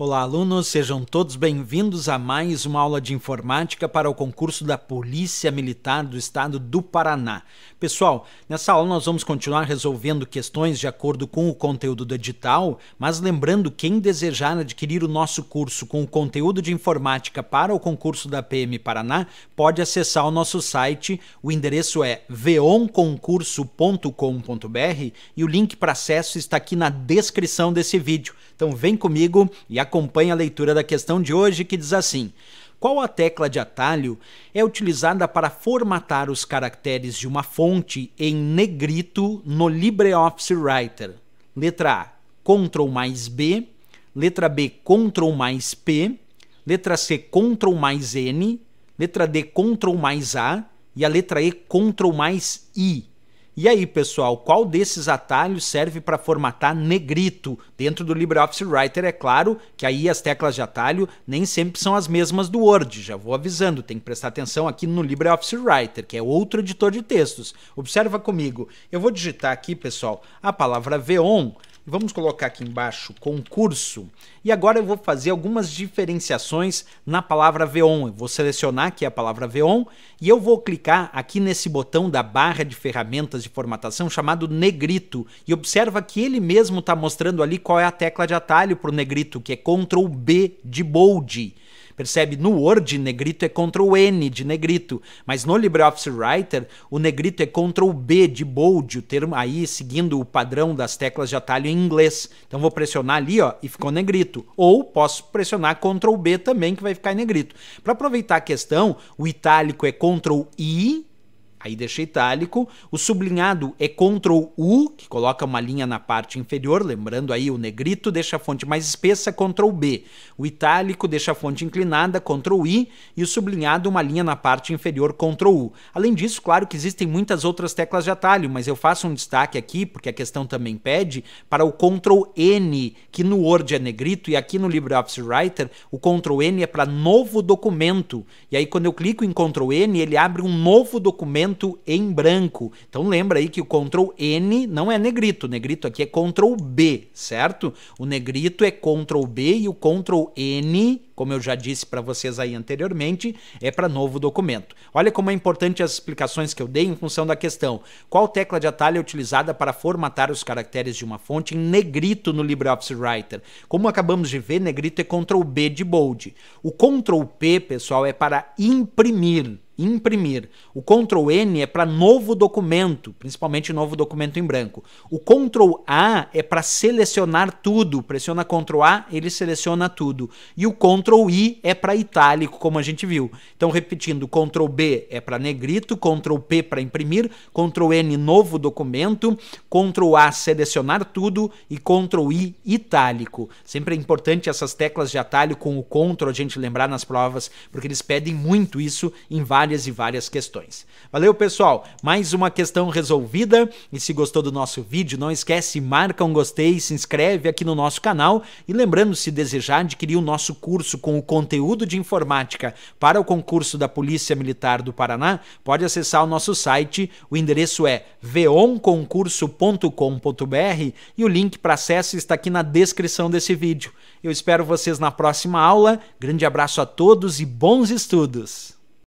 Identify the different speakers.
Speaker 1: Olá, alunos, sejam todos bem-vindos a mais uma aula de informática para o concurso da Polícia Militar do Estado do Paraná. Pessoal, nessa aula nós vamos continuar resolvendo questões de acordo com o conteúdo do edital, mas lembrando quem desejar adquirir o nosso curso com o conteúdo de informática para o concurso da PM Paraná, pode acessar o nosso site, o endereço é veonconcurso.com.br e o link para acesso está aqui na descrição desse vídeo. Então vem comigo e acompanhe a leitura da questão de hoje que diz assim: qual a tecla de atalho é utilizada para formatar os caracteres de uma fonte em negrito no LibreOffice Writer? Letra A, Ctrl mais B. Letra B, Ctrl mais P. Letra C, Ctrl mais N. Letra D, Ctrl mais A. E a letra E, Ctrl mais I. E aí, pessoal, qual desses atalhos serve para formatar negrito? Dentro do LibreOffice Writer, é claro que aí as teclas de atalho nem sempre são as mesmas do Word, já vou avisando, tem que prestar atenção aqui no LibreOffice Writer, que é outro editor de textos. Observa comigo, eu vou digitar aqui, pessoal, a palavra Veon, Vamos colocar aqui embaixo concurso. E agora eu vou fazer algumas diferenciações na palavra Veon. Eu vou selecionar aqui a palavra Veon e eu vou clicar aqui nesse botão da barra de ferramentas de formatação chamado negrito. E observa que ele mesmo está mostrando ali qual é a tecla de atalho para o negrito, que é Ctrl B de bold. Percebe? No Word, negrito é Ctrl N de negrito, mas no LibreOffice Writer, o negrito é Ctrl B de bold, o termo aí seguindo o padrão das teclas de atalho em inglês. Então vou pressionar ali, ó, e ficou negrito. Ou posso pressionar Ctrl B também, que vai ficar em negrito. Para aproveitar a questão, o itálico é Ctrl I Aí deixa itálico. O sublinhado é Ctrl U, que coloca uma linha na parte inferior, lembrando aí o negrito deixa a fonte mais espessa, Ctrl B. O itálico deixa a fonte inclinada, Ctrl I, e o sublinhado uma linha na parte inferior, Ctrl U. Além disso, claro que existem muitas outras teclas de atalho, mas eu faço um destaque aqui, porque a questão também pede, para o Ctrl N, que no Word é negrito, e aqui no LibreOffice Writer o Ctrl N é para novo documento. E aí quando eu clico em Ctrl N, ele abre um novo documento documento em branco. Então lembra aí que o Ctrl N não é negrito, negrito aqui é Ctrl B, certo? O negrito é Ctrl B e o Ctrl N como eu já disse para vocês aí anteriormente, é para novo documento. Olha como é importante as explicações que eu dei em função da questão. Qual tecla de atalho é utilizada para formatar os caracteres de uma fonte em negrito no LibreOffice Writer? Como acabamos de ver, negrito é Ctrl B de bold. O Ctrl P, pessoal, é para imprimir imprimir. O Ctrl N é para novo documento, principalmente novo documento em branco. O Ctrl A é para selecionar tudo. Pressiona Ctrl A, ele seleciona tudo. E o Ctrl I é para itálico, como a gente viu. Então, repetindo, Ctrl B é para negrito, Ctrl P para imprimir, Ctrl N novo documento, Ctrl A selecionar tudo e Ctrl I itálico. Sempre é importante essas teclas de atalho com o Ctrl a gente lembrar nas provas, porque eles pedem muito isso em várias e várias questões. Valeu, pessoal! Mais uma questão resolvida. E se gostou do nosso vídeo, não esquece, marca um gostei, se inscreve aqui no nosso canal e lembrando, se desejar adquirir o nosso curso com o conteúdo de informática para o concurso da Polícia Militar do Paraná, pode acessar o nosso site. O endereço é veonconcurso.com.br e o link para acesso está aqui na descrição desse vídeo. Eu espero vocês na próxima aula. Grande abraço a todos e bons estudos!